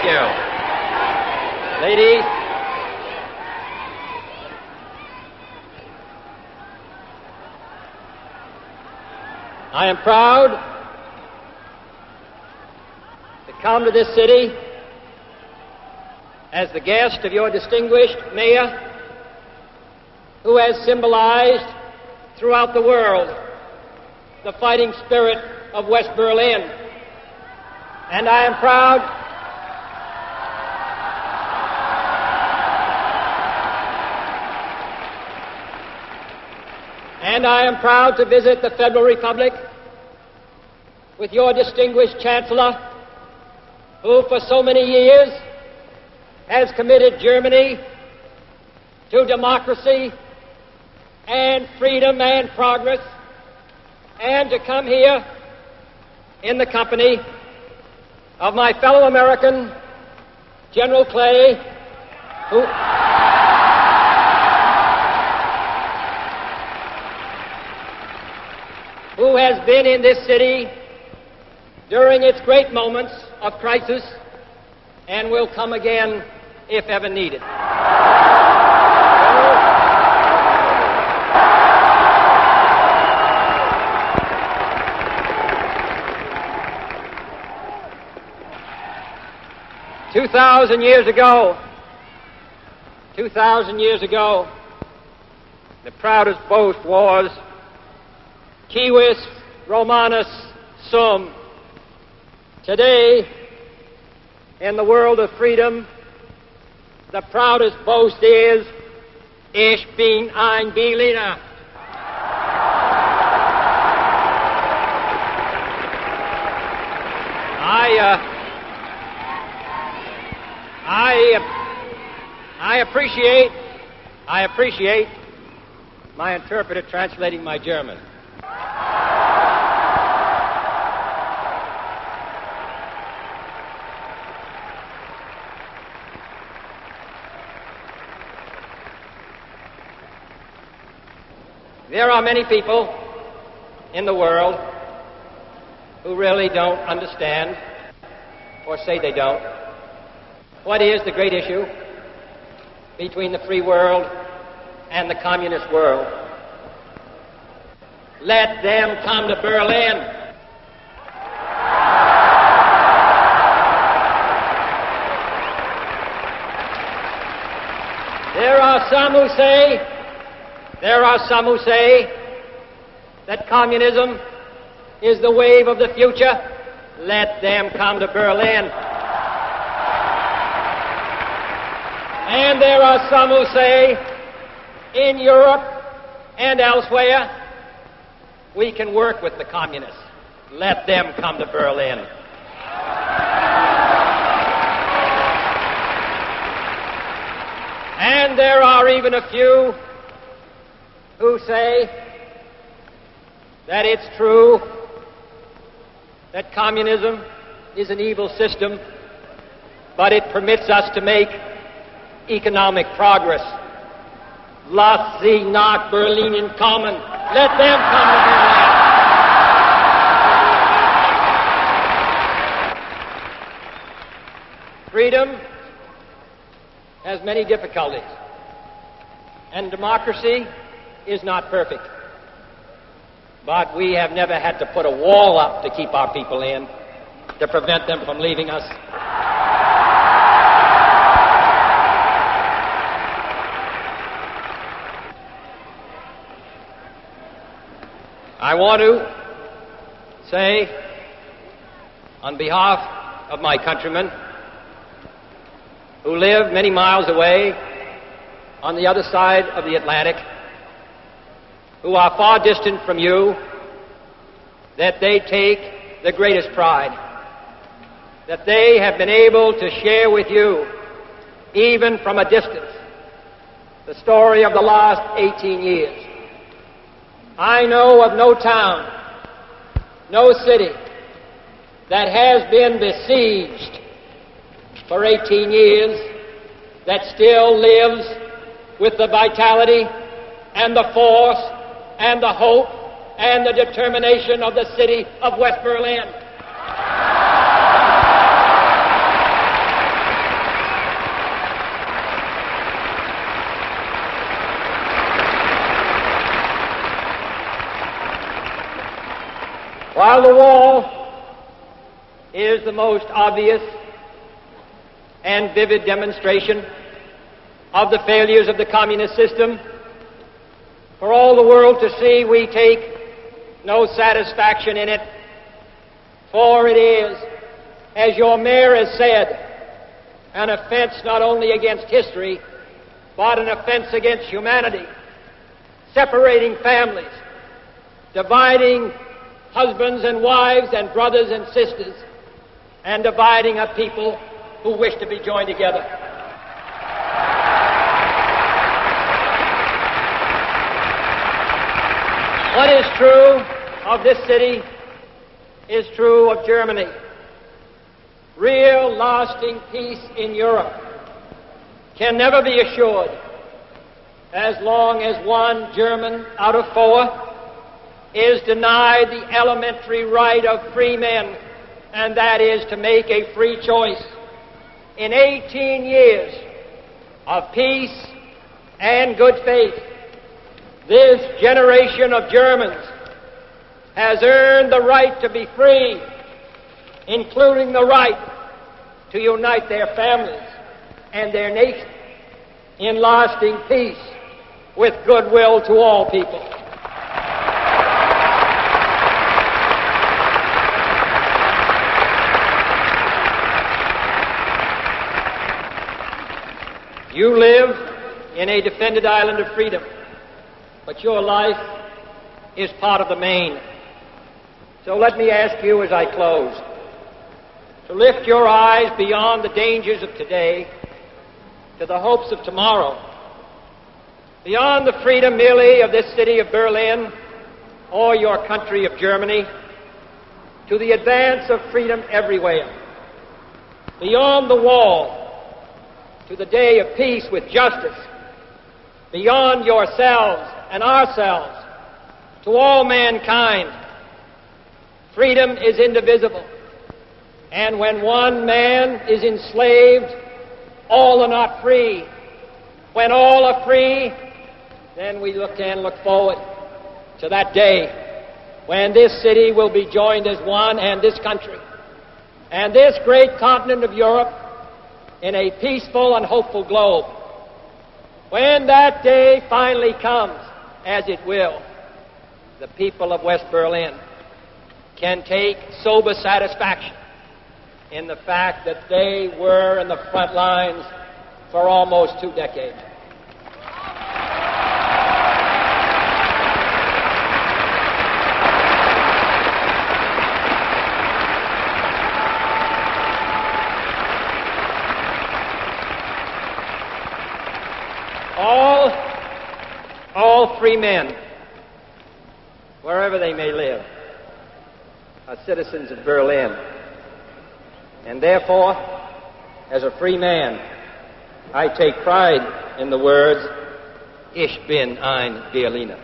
Thank you. Ladies. I am proud to come to this city as the guest of your distinguished mayor who has symbolized throughout the world the fighting spirit of West Berlin. And I am proud And I am proud to visit the Federal Republic with your distinguished Chancellor, who for so many years has committed Germany to democracy and freedom and progress, and to come here in the company of my fellow American, General Clay, who. Who has been in this city during its great moments of crisis and will come again if ever needed. Two thousand years ago, two thousand years ago, the proudest boast was Civis Romanus Sum. Today, in the world of freedom, the proudest boast is Ich bin ein Berliner. I, uh, I, I appreciate, I appreciate my interpreter translating my German. There are many people in the world who really don't understand, or say they don't, what is the great issue between the free world and the communist world. Let them come to Berlin. There are some who say, there are some who say that communism is the wave of the future. Let them come to Berlin. And there are some who say in Europe and elsewhere, we can work with the communists. Let them come to Berlin. And there are even a few who say that it's true that communism is an evil system, but it permits us to make economic progress. Lass sie nach Berlin kommen. Let them come to Berlin. Freedom has many difficulties, and democracy is not perfect. But we have never had to put a wall up to keep our people in, to prevent them from leaving us. I want to say, on behalf of my countrymen who live many miles away on the other side of the Atlantic, who are far distant from you, that they take the greatest pride, that they have been able to share with you, even from a distance, the story of the last 18 years. I know of no town, no city that has been besieged for 18 years that still lives with the vitality and the force and the hope and the determination of the city of West Berlin. While the wall is the most obvious and vivid demonstration of the failures of the communist system, for all the world to see, we take no satisfaction in it, for it is, as your mayor has said, an offense not only against history, but an offense against humanity, separating families, dividing husbands and wives and brothers and sisters, and dividing a people who wish to be joined together. What is true of this city is true of Germany. Real, lasting peace in Europe can never be assured as long as one German out of four is denied the elementary right of free men, and that is to make a free choice. In 18 years of peace and good faith, this generation of Germans has earned the right to be free, including the right to unite their families and their nation in lasting peace with goodwill to all people. You live in a defended island of freedom, but your life is part of the main. So let me ask you as I close to lift your eyes beyond the dangers of today to the hopes of tomorrow, beyond the freedom merely of this city of Berlin or your country of Germany, to the advance of freedom everywhere, beyond the wall to the day of peace with justice, beyond yourselves and ourselves, to all mankind. Freedom is indivisible. And when one man is enslaved, all are not free. When all are free, then we look and look forward to that day when this city will be joined as one and this country and this great continent of Europe in a peaceful and hopeful globe. When that day finally comes, as it will, the people of West Berlin can take sober satisfaction in the fact that they were in the front lines for almost two decades. All, free men, wherever they may live, are citizens of Berlin. And therefore, as a free man, I take pride in the words, Ich bin ein Berliner.